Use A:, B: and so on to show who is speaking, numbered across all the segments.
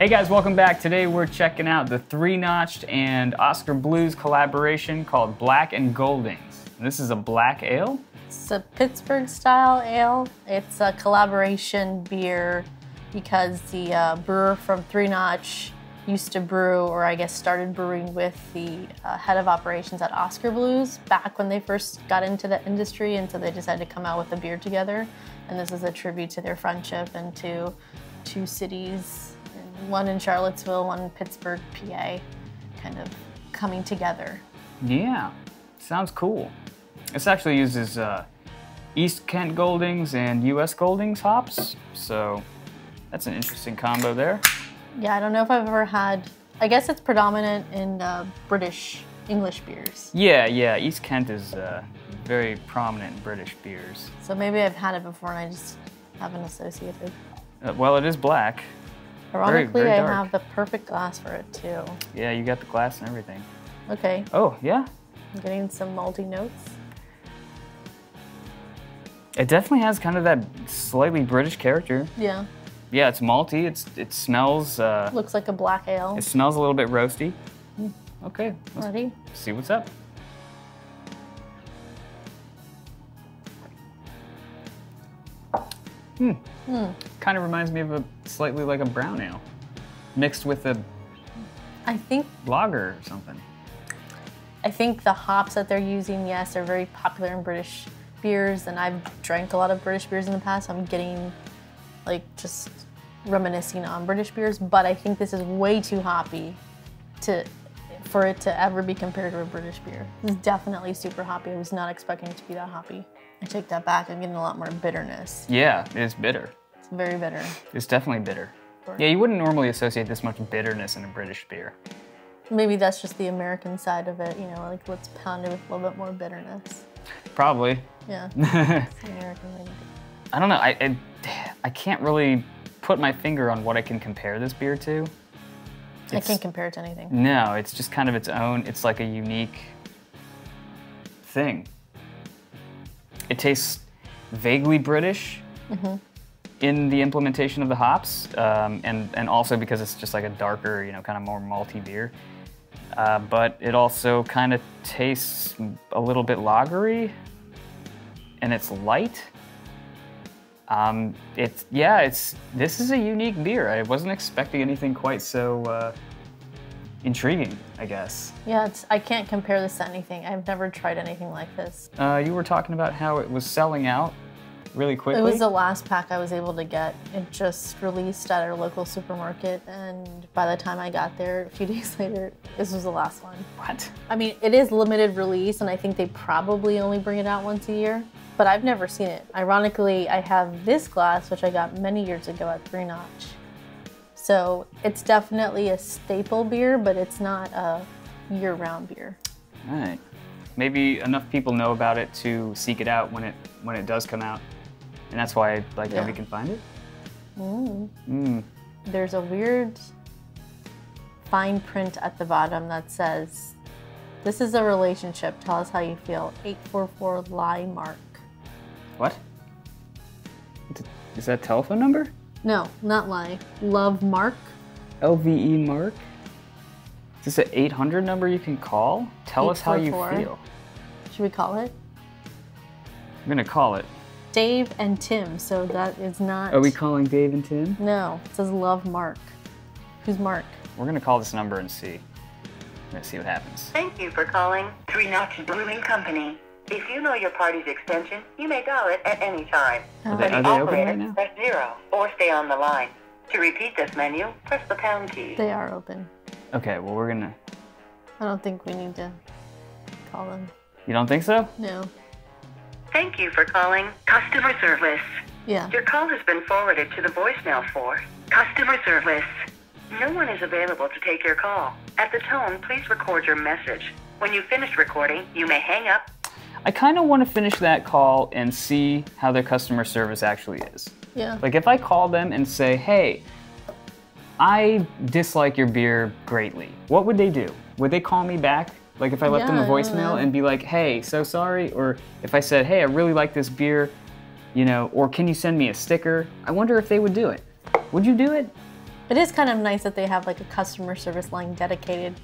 A: Hey guys, welcome back. Today we're checking out the Three Notch'd and Oskar Blues collaboration called Black and Goldings. This is a black ale.
B: It's a Pittsburgh style ale. It's a collaboration beer because the uh, brewer from Three Notch used to brew, or I guess started brewing with the uh, head of operations at Oskar Blues back when they first got into the industry, and so they decided to come out with a beer together. And this is a tribute to their friendship and to two cities, one in Charlottesville, one in Pittsburgh, PA, kind of coming together.
A: Yeah, sounds cool. This actually uses uh, East Kent Goldings and US Goldings hops, so that's an interesting combo there.
B: Yeah, I don't know if I've ever had. I guess it's predominant in uh, British English beers.
A: Yeah, yeah. East Kent is uh, very prominent in British beers.
B: So maybe I've had it before and I just haven't associated.
A: Uh, well, it is black.
B: Ironically,
A: very
B: I have the perfect glass for it too.
A: Yeah, you got the glass and everything.
B: Okay,
A: Oh, yeah.
B: I'm getting some malty notes.
A: It definitely has kind of that slightly British character.
B: Yeah,
A: Yeah, it's malty. It's it smells uh,
B: looks like a black ale.
A: it smells a little bit roasty. Okay, let's
B: Ready?
A: see what's up. Hmm. Kind of reminds me of a slightly like a brown ale, mixed with a
B: I think
A: lager or something.
B: I think the hops that they're using, yes, are very popular in British beers, and I've drank a lot of British beers in the past. I'm getting like just reminiscing on British beers, but I think this is way too hoppy to for it to ever be compared to a British beer. This is definitely super hoppy. I was not expecting it to be that hoppy. I take that back. I'm getting a lot more bitterness.
A: Yeah, it's bitter.
B: It's very bitter.
A: It's definitely bitter. Yeah, you wouldn't normally associate this much bitterness in a British beer.
B: Maybe that's just the American side of it, you know, like let's pound it with a little bit more bitterness.
A: Probably.
B: Yeah, American way.
A: I don't know. I, I I can't really put my finger on what I can compare this beer to.
B: I can't compare it to anything.
A: No, it's just kind of its own. It's like a unique thing. It tastes vaguely British in the implementation of the hops, um, and and also because it's just like a darker, you know, kind of more malty beer. Uh, but it also kind of tastes a little bit lagery, and it's light. Um, it's yeah, it's this is a unique beer. I wasn't expecting anything quite so uh, intriguing. I guess.
B: Yeah, it's, I can't compare this to anything. I've never tried anything like this.
A: Uh, you were talking about how it was selling out really quickly.
B: It was the last pack I was able to get. It just released at our local supermarket, and by the time I got there, a few days later, this was the last one.
A: what?
B: I mean, it is limited release, and I think they probably only bring it out once a year, but I've never seen it. Ironically, I have this glass, which I got many years ago at Three Notch. So it's definitely a staple beer, but it's not a year round beer.
A: All right. Maybe enough people know about it to seek it out when it when it does come out, and that's why like
B: Yeah.
A: nobody can find it. Mm. Hmm.
B: There's a weird fine print at the bottom that says, This is a relationship. Tell us how you feel. 844 lie mark.
A: What? Is that a telephone number?
B: No, not lie. Love mark.
A: LVE Mark. Is this an 800 number you can call? Tell us how you feel.
B: Should we call it?
A: I'm gonna call it.
B: Dave and Tim. So that is not.
A: Are we calling Dave and Tim?
B: No, it says love Mark. Who's Mark?
A: We're gonna call this number and see. We're gonna see what happens.
C: Thank you for calling Three Notch Brewing Company. If you know your party's extension, you may dial it at any time.
A: Are
C: For
A: they,
C: the
A: are they open right now?
C: press zero or stay on the line. To repeat this menu, press the pound key.
B: They are open.
A: Okay, well we're gonna.
B: I don't think we need to call them.
A: You don't think so?
B: No.
C: Thank you for calling customer service.
B: Yeah.
C: Your call has been forwarded to the voicemail for customer service. No one is available to take your call. At the tone, please record your message. When you finish recording, you may hang up
A: I kind of want to finish that call and see how their customer service actually is.
B: Yeah.
A: Like if I call them and say, "Hey, I dislike your beer greatly," what would they do? Would they call me back? Like if I left them a
B: Yeah,
A: voicemail and be like, "Hey, so sorry," or if I said, "Hey, I really like this beer," you know, or can you send me a sticker? I wonder if they would do it. Would you do it?
B: It is kind of nice that they have like a customer service line dedicated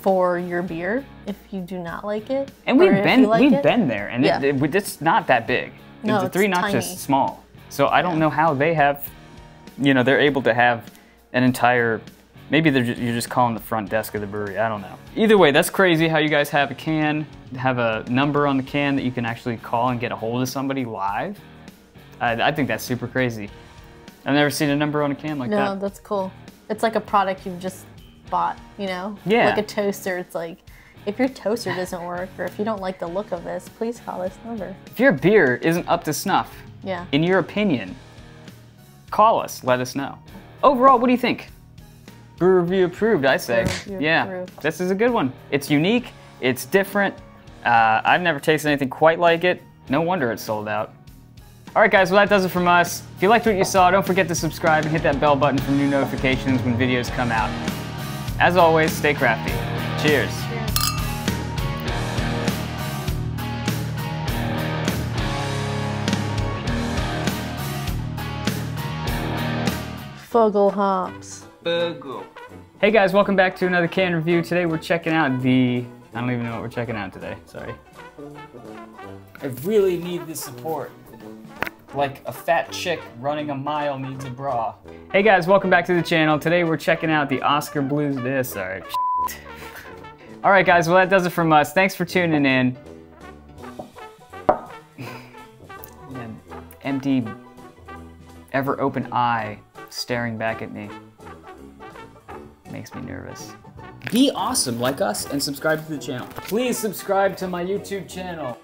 B: for your beer if you do not like it.
A: And we've been
B: like
A: we've
B: it.
A: been there, and
B: Yeah.
A: it, it, it's not that big.
B: No,
A: the
B: it's
A: three knots
B: tiny.
A: is small, so I don't know how they have. You know, they're able to have an entire. Maybe they're ju- you're just calling the front desk of the brewery. I don't know. Either way, that's crazy how you guys have a can, have a number on the can that you can actually call and get a hold of somebody live. I, I think that's super crazy. I've never seen a number on a can like
B: No,
A: that.
B: No, that's cool. It's like a product you've just bought, you know?
A: Yeah.
B: Like a toaster. It's like, if your toaster doesn't work or if you don't like the look of this, please call this number.
A: If your beer isn't up to snuff,
B: Yeah.
A: in your opinion, call us. Let us know. Overall, what do you think? Brew review approved, I say. Yeah,
B: approved.
A: this is a good one. It's unique. It's different. Uh, I've never tasted anything quite like it. No wonder it's sold out. All right, guys. Well, that does it from us. If you liked what you saw, don't forget to subscribe and hit that bell button for new notifications when videos come out. As always, stay crafty. Cheers.
B: Fogel hops.
A: Hey guys, welcome back to another can review. Today we're checking out the. I don't even know what we're checking out today. Sorry. I really need the support. Like a fat chick running a mile needs a bra. Hey guys, welcome back to the channel. Today we're checking out the Oskar Blues. This, sorry. All right, guys. Well, that does it from us. Thanks for tuning in. An empty, ever open eye staring back at me makes me nervous. Be awesome like us and subscribe to the channel. Please subscribe to my YouTube channel.